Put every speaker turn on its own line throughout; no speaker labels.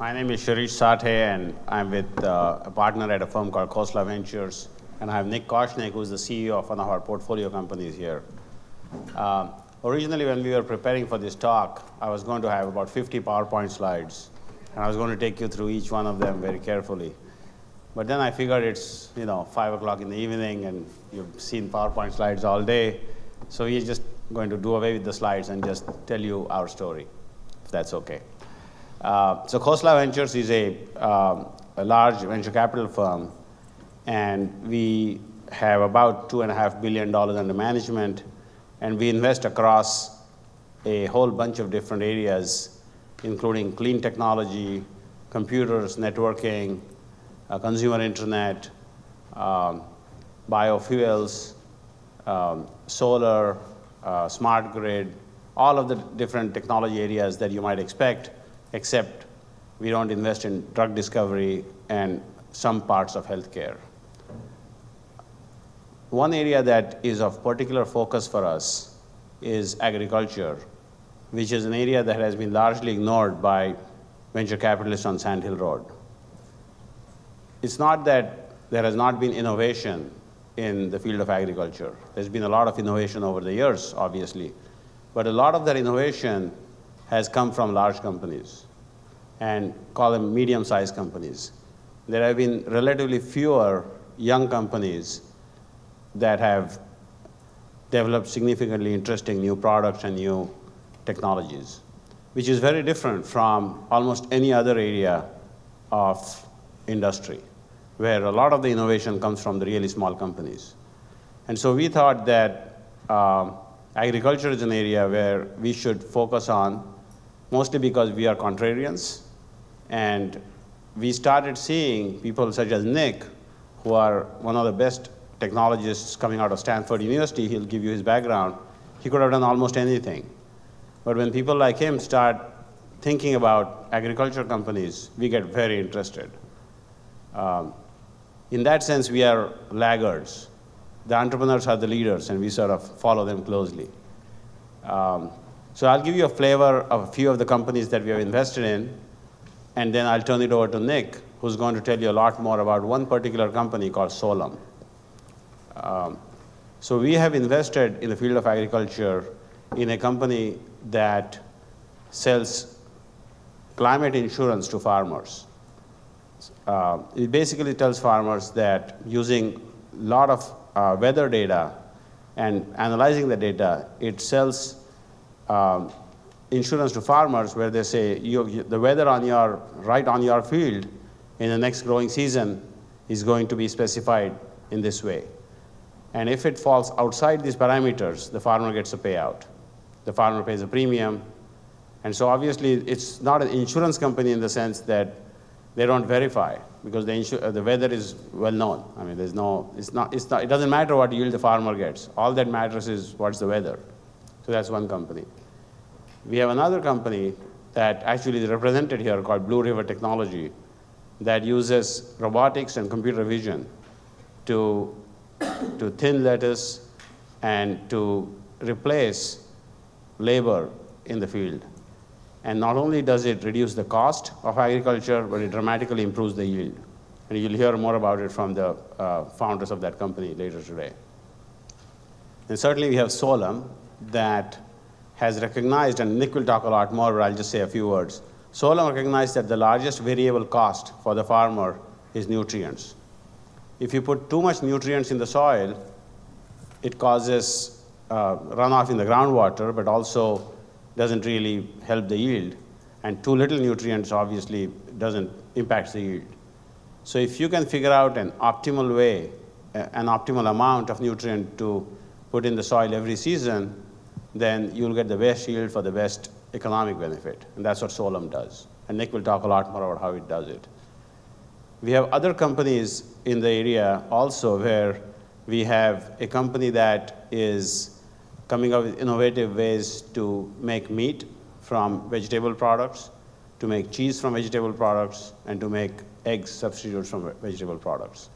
My name is Shirish Sathaye, and I'm with uh, a partner at a firm called Khosla Ventures. And I have Nick Koshnick, who's the CEO of one of our portfolio companies here. Um, originally, when we were preparing for this talk, I was going to have about 50 PowerPoint slides, and I was going to take you through each one of them very carefully. But then I figured it's you know five o'clock in the evening, and you've seen PowerPoint slides all day, so we're just going to do away with the slides and just tell you our story, if that's okay. Uh, so Khosla Ventures is a, um, a large venture capital firm, and we have about two and a half billion dollars under management, and we invest across a whole bunch of different areas, including clean technology, computers, networking, uh, consumer internet, um, biofuels, um, solar, uh, smart grid, all of the different technology areas that you might expect, except we don't invest in drug discovery and some parts of healthcare. One area that is of particular focus for us is agriculture, which is an area that has been largely ignored by venture capitalists on Sand Hill Road. It's not that there has not been innovation in the field of agriculture. There's been a lot of innovation over the years, obviously, but a lot of that innovation has come from large companies and call them medium-sized companies. There have been relatively fewer young companies that have developed significantly interesting new products and new technologies, which is very different from almost any other area of industry, where a lot of the innovation comes from the really small companies. And so we thought that um, agriculture is an area where we should focus on, mostly because we are contrarians, and we started seeing people such as Nick, who are one of the best technologists coming out of Stanford University, he'll give you his background. He could have done almost anything. But when people like him start thinking about agriculture companies, we get very interested. Um, in that sense, we are laggards. The entrepreneurs are the leaders, and we sort of follow them closely. Um, so I'll give you a flavor of a few of the companies that we have invested in, and then I'll turn it over to Nick, who's going to tell you a lot more about one particular company called Solum. Um, so we have invested in the field of agriculture in a company that sells climate insurance to farmers. Uh, it basically tells farmers that using a lot of uh, weather data and analyzing the data, it sells um, insurance to farmers where they say you, the weather on your right on your field in the next growing season is going to be specified in this way. And if it falls outside these parameters, the farmer gets a payout. The farmer pays a premium. And so obviously it's not an insurance company in the sense that they don't verify because the, uh, the weather is well known. I mean, there's no, it's not, it's not, it doesn't matter what yield the farmer gets. All that matters is what's the weather. So that's one company. We have another company that actually is represented here called Blue River Technology that uses robotics and computer vision to, to thin lettuce and to replace labor in the field. And not only does it reduce the cost of agriculture, but it dramatically improves the yield. And you'll hear more about it from the uh, founders of that company later today. And certainly we have Solum that has recognized, and Nick will talk a lot more, but I'll just say a few words. Solum recognized that the largest variable cost for the farmer is nutrients. If you put too much nutrients in the soil, it causes uh, runoff in the groundwater, but also doesn't really help the yield. And too little nutrients obviously doesn't impact the yield. So if you can figure out an optimal way, an optimal amount of nutrient to put in the soil every season, then you'll get the best yield for the best economic benefit. And that's what Solum does. And Nick will talk a lot more about how it does it. We have other companies in the area also where we have a company that is coming up with innovative ways to make meat from vegetable products, to make cheese from vegetable products, and to make egg substitutes from vegetable products.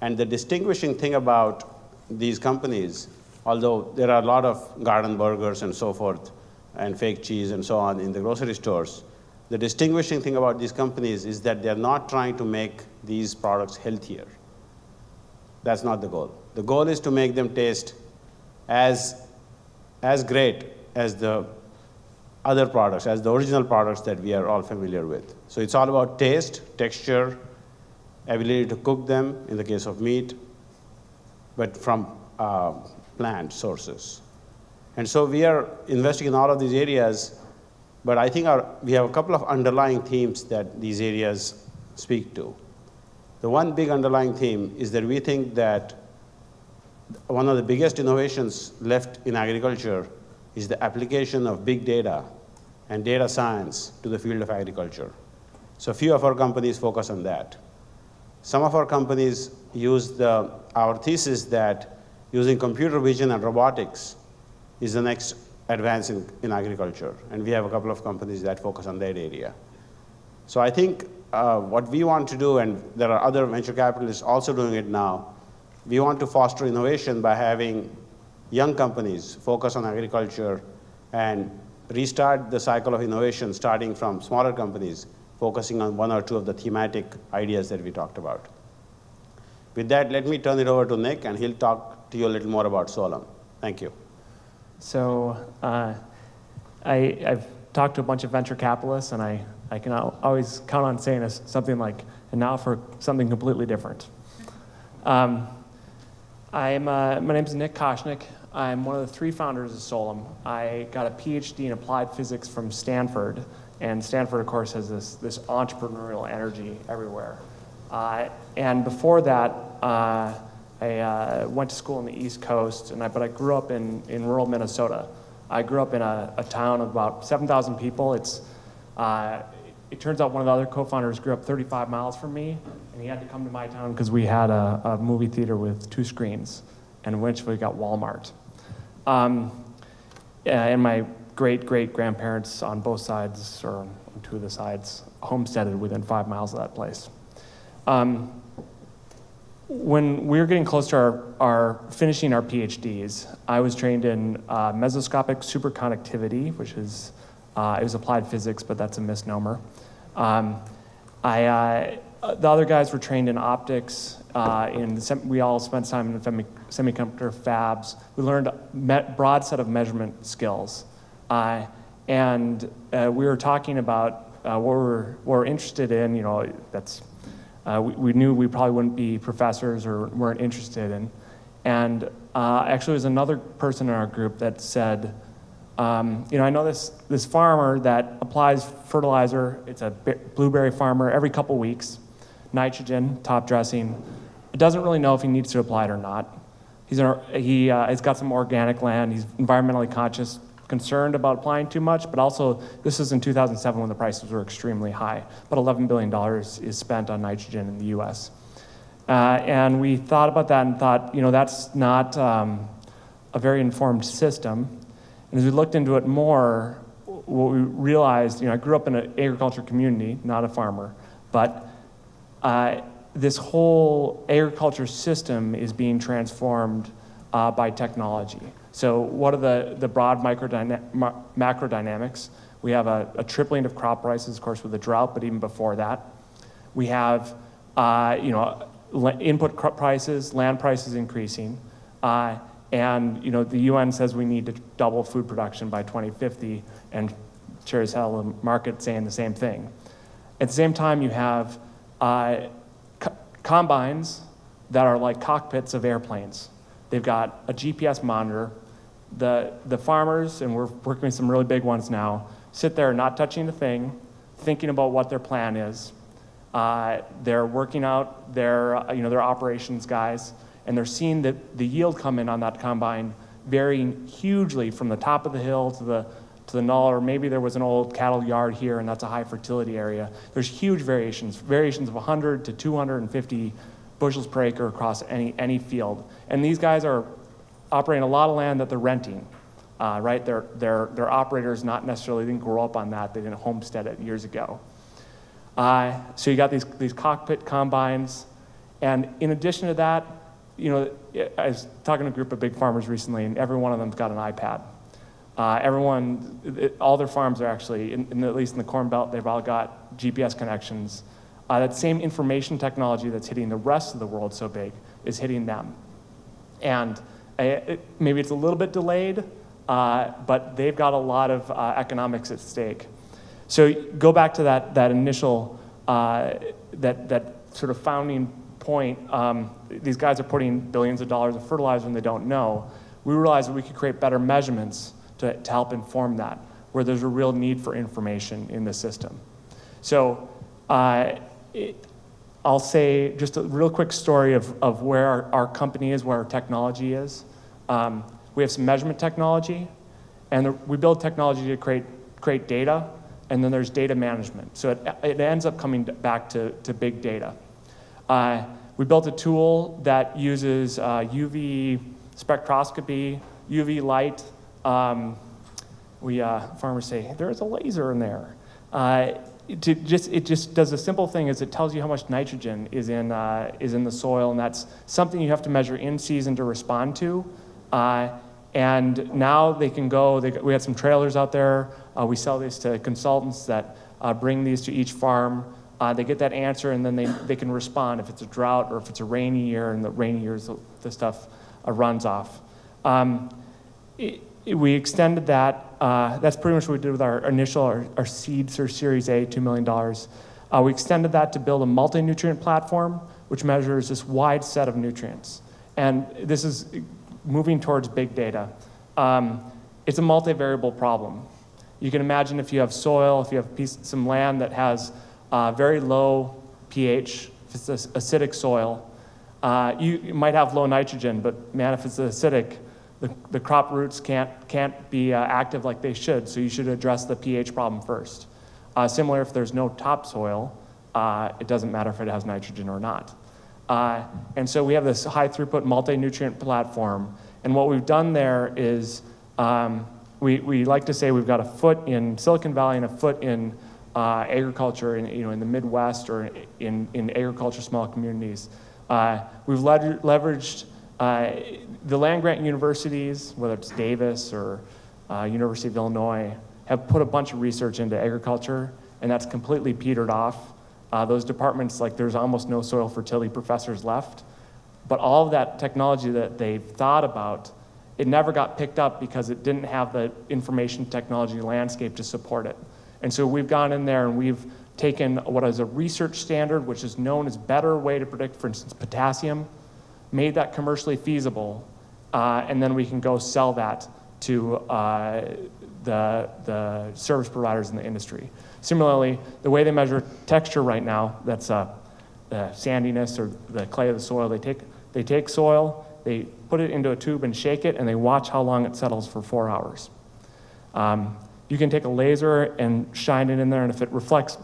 And the distinguishing thing about these companies although there are a lot of garden burgers and so forth, and fake cheese and so on in the grocery stores, the distinguishing thing about these companies is that they're not trying to make these products healthier. That's not the goal. The goal is to make them taste as, as great as the other products, as the original products that we are all familiar with. So it's all about taste, texture, ability to cook them in the case of meat, but from uh, plant sources. And so we are investing in all of these areas, but I think our, we have a couple of underlying themes that these areas speak to. The one big underlying theme is that we think that one of the biggest innovations left in agriculture is the application of big data and data science to the field of agriculture. So few of our companies focus on that. Some of our companies use the, our thesis that using computer vision and robotics is the next advance in, in agriculture. And we have a couple of companies that focus on that area. So I think uh, what we want to do, and there are other venture capitalists also doing it now, we want to foster innovation by having young companies focus on agriculture and restart the cycle of innovation starting from smaller companies focusing on one or two of the thematic ideas that we talked about. With that, let me turn it over to Nick, and he'll talk to you a little more about Solum. Thank you.
So uh, I, have talked to a bunch of venture capitalists, and I, I can always count on saying something like, and now for something completely different. Um, I'm, uh, my name is Nick Koshnick. I'm one of the three founders of Solum. I got a PhD in applied physics from Stanford, and Stanford, of course, has this, this entrepreneurial energy everywhere. Uh, and before that, uh, I uh, went to school on the East Coast, and I, but I grew up in, in rural Minnesota. I grew up in a, a town of about 7,000 people. It's, uh, it turns out one of the other co-founders grew up 35 miles from me, and he had to come to my town because we had a, a, movie theater with two screens, and eventually got Walmart. Um, and my great great grandparents on both sides, or on two of the sides, homesteaded within five miles of that place. Um, when we were getting close to our, our, finishing our PhDs, I was trained in uh, mesoscopic superconductivity, which is uh, it was applied physics, but that's a misnomer. Um, I, uh, the other guys were trained in optics. Uh, in we all spent time in femi- semiconductor fabs. We learned a broad set of measurement skills. Uh, and uh, we were talking about what, we're, what we're interested in. You know, that's, uh, we, we, knew we probably wouldn't be professors or weren't interested in. And uh, actually, there was another person in our group that said, um, you know, I know this, this farmer that applies fertilizer. It's a blueberry farmer every couple weeks nitrogen, top dressing. Doesn't really know if he needs to apply it or not. He's, he, uh, he's got some organic land. He's environmentally conscious, concerned about applying too much, but also this is in 2007 when the prices were extremely high. But $11 billion is spent on nitrogen in the US. Uh, and we thought about that and thought, you know, that's not um, a very informed system. And as we looked into it more, what we realized, you know, I grew up in an agriculture community, not a farmer, but uh, this whole agriculture system is being transformed uh, by technology. So what are the, the broad macro dynamics? We have a, a, tripling of crop prices, of course, with the drought, but even before that. We have, uh, you know, input crop prices, land prices increasing. Uh, and, you know, the UN says we need to double food production by 2050, and sure as hell the market saying the same thing. At the same time, you have uh, co- combines that are like cockpits of airplanes. They've got a GPS monitor. The, the farmers, and we're working with some really big ones now, sit there not touching the thing, thinking about what their plan is. Uh, they're working out their, uh, you know, their operations guys, and they're seeing the, the yield come in on that combine varying hugely from the top of the hill to the to the null, or maybe there was an old cattle yard here and that's a high fertility area. There's huge variations, variations of 100 to 250 bushels per acre across any, any field. And these guys are operating a lot of land that they're renting, uh, right? They're, they're, they're operators, not necessarily didn't grow up on that, they didn't homestead it years ago. Uh, so you got these, these cockpit combines. And in addition to that, you know, I was talking to a group of big farmers recently, and every one of them's got an iPad. Uh, everyone, it, all their farms are actually, in, in, at least in the Corn Belt, they've all got GPS connections. Uh, that same information technology that's hitting the rest of the world so big is hitting them. And it, maybe it's a little bit delayed, uh, but they've got a lot of uh, economics at stake. So go back to that, that initial, uh, that, that sort of founding point. Um, these guys are putting billions of dollars of fertilizer and they don't know. We realized that we could create better measurements to, to help inform that, where there's a real need for information in the system. So uh, I'll say just a real quick story of, of where our, our company is, where our technology is. Um, we have some measurement technology, and the, we build technology to create, create data, and then there's data management. So it, it ends up coming back to, to big data. Uh, we built a tool that uses uh, UV spectroscopy, UV light. Um, we uh, farmers say there's a laser in there. To just, it just does a simple thing is it tells you how much nitrogen is in, uh, is in the soil, and that's something you have to measure in season to respond to. Uh, and now they can go, they, we have some trailers out there. Uh, we sell these to consultants that uh, bring these to each farm. Uh, they get that answer and then they, they can respond if it's a drought or if it's a rainy year, and the rainy years, the, the stuff uh, runs off. Um, it, it, we extended that. Uh, that's pretty much what we did with our initial, our, our seeds or Series A, $2 million. Uh, we extended that to build a multi nutrient platform, which measures this wide set of nutrients. And this is moving towards big data. Um, it's a multivariable problem. You can imagine if you have soil, if you have piece, some land that has uh, very low pH, if it's acidic soil, uh, you, you, might have low nitrogen, but man, if it's acidic, the, the crop roots can't, can't be uh, active like they should, so you should address the pH problem first. Uh, similar, if there's no topsoil, uh, it doesn't matter if it has nitrogen or not. Uh, and so we have this high throughput multi nutrient platform. And what we've done there is um, we, we like to say we've got a foot in Silicon Valley and a foot in uh, agriculture in, you know, in the Midwest or in, in agriculture small communities. Uh, we've leveraged uh, the land grant universities, whether it's Davis or uh, University of Illinois, have put a bunch of research into agriculture, and that's completely petered off. Uh, those departments, like there's almost no soil fertility professors left. But all of that technology that they've thought about, it never got picked up because it didn't have the information technology landscape to support it. And so we've gone in there and we've taken what is a research standard, which is known as better way to predict, for instance, potassium, made that commercially feasible, uh, and then we can go sell that to uh, the, the service providers in the industry. Similarly, the way they measure texture right now, that's uh, the sandiness or the clay of the soil, they take, they take soil, they put it into a tube and shake it, and they watch how long it settles for four hours. Um, you can take a laser and shine it in there, and if it reflects,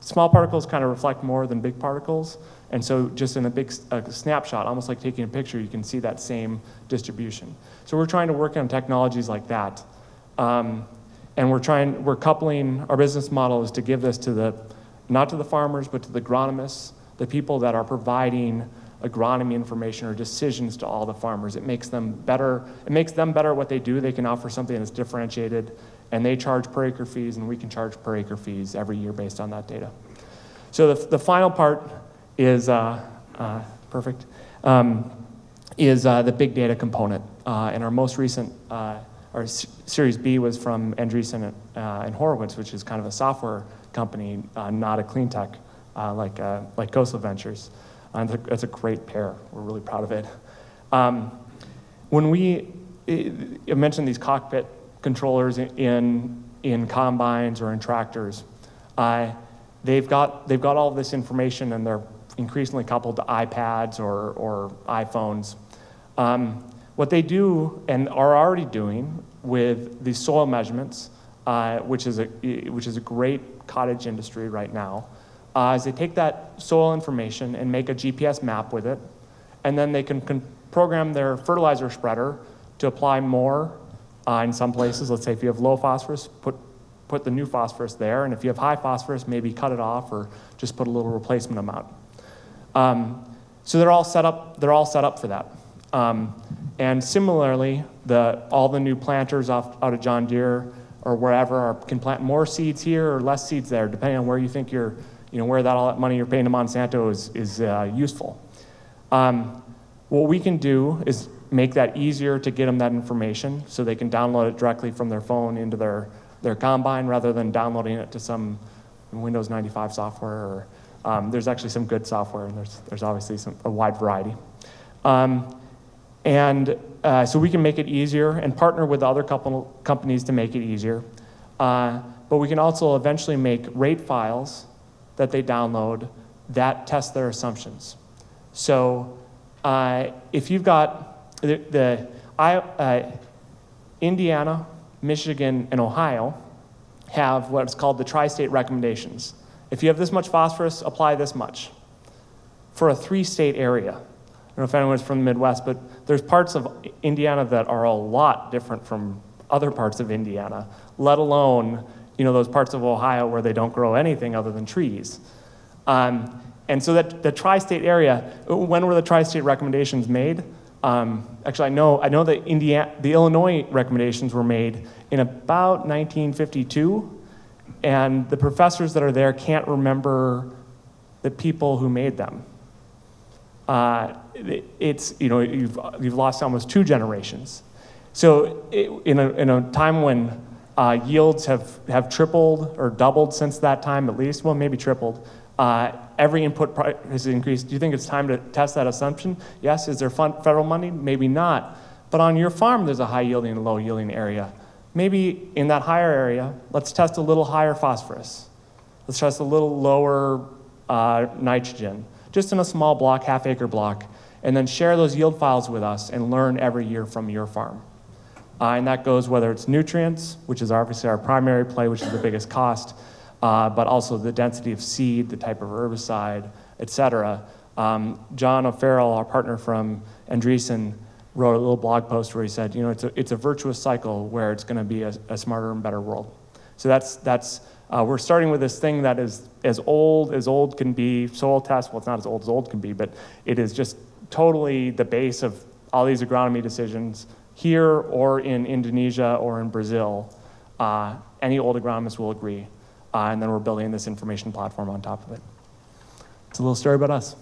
small particles kind of reflect more than big particles. And so, just in a big a snapshot, almost like taking a picture, you can see that same distribution. So, we're trying to work on technologies like that. Um, and we're trying, we're coupling, our business model is to give this to the, not to the farmers, but to the agronomists, the people that are providing agronomy information or decisions to all the farmers. It makes them better, it makes them better at what they do. They can offer something that's differentiated, and they charge per acre fees, and we can charge per acre fees every year based on that data. So the, the final part is, uh, uh, perfect, um, is uh, the big data component. Uh, and our most recent uh, our Series B was from Andreessen uh, and Horowitz, which is kind of a software company, not a clean tech like, like Khosla Ventures. And it's a, great pair. We're really proud of it. Um, when we mentioned these cockpit controllers in, in combines or in tractors, they've, got, they've got all this information and they're increasingly coupled to iPads or, or iPhones. Um, what they do and are already doing with the soil measurements, uh, which, is a, which is a great cottage industry right now, uh, is they take that soil information and make a GPS map with it, and then they can, can program their fertilizer spreader to apply more uh, in some places. Let's say if you have low phosphorus, put, put the new phosphorus there, and if you have high phosphorus, maybe cut it off or just put a little replacement amount. Um, so they're all set up. They're all set up for that. Um, and similarly, the, all the new planters off, out of John Deere or wherever are, can plant more seeds here or less seeds there, depending on where you think you're, you know, where that all that money you're paying to Monsanto is, is uh, useful. Um, what we can do is make that easier to get them that information so they can download it directly from their phone into their, their combine rather than downloading it to some Windows 95 software. Or, um, there's actually some good software, and there's, there's obviously some, a wide variety. Um, and uh, so we can make it easier and partner with other couple companies to make it easier. Uh, but we can also eventually make rate files that they download that test their assumptions. So uh, if you've got the, the I, uh, Indiana, Michigan, and Ohio have what's called the tri-state recommendations. If you have this much phosphorus, apply this much. For a three-state area, I don't know if anyone's from the Midwest, but there's parts of Indiana that are a lot different from other parts of Indiana, let alone you know those parts of Ohio where they don't grow anything other than trees. Um, and so that the tri-state area, when were the tri-state recommendations made? Um, actually, I know I know that Indiana, the Illinois recommendations were made in about 1952, and the professors that are there can't remember the people who made them. Uh, it- it's you know you've you've lost almost two generations. So it, in a in a time when uh, yields have have tripled or doubled since that time at least, well maybe tripled. Uh, every input price has increased. Do you think it's time to test that assumption? Yes. Is there federal money? Maybe not. But on your farm, there's a high yielding and low yielding area. Maybe in that higher area, let's test a little higher phosphorus. Let's test a little lower uh, nitrogen, just in a small block, half acre block, and then share those yield files with us and learn every year from your farm. Uh, and that goes whether it's nutrients, which is obviously our primary play, which is the biggest cost, uh, but also the density of seed, the type of herbicide, et cetera. Um, John O'Farrell, our partner from Andreessen, wrote a little blog post where he said, you know, it's a, it's a virtuous cycle where it's going to be a, a smarter and better world. So that's, that's uh, we're starting with this thing that is as old as old can be, soil test, well, it's not as old as old can be, but it is just totally the base of all these agronomy decisions here or in Indonesia or in Brazil. Uh, any old agronomist will agree. Uh, and then we're building this information platform on top of it. It's a little story about us.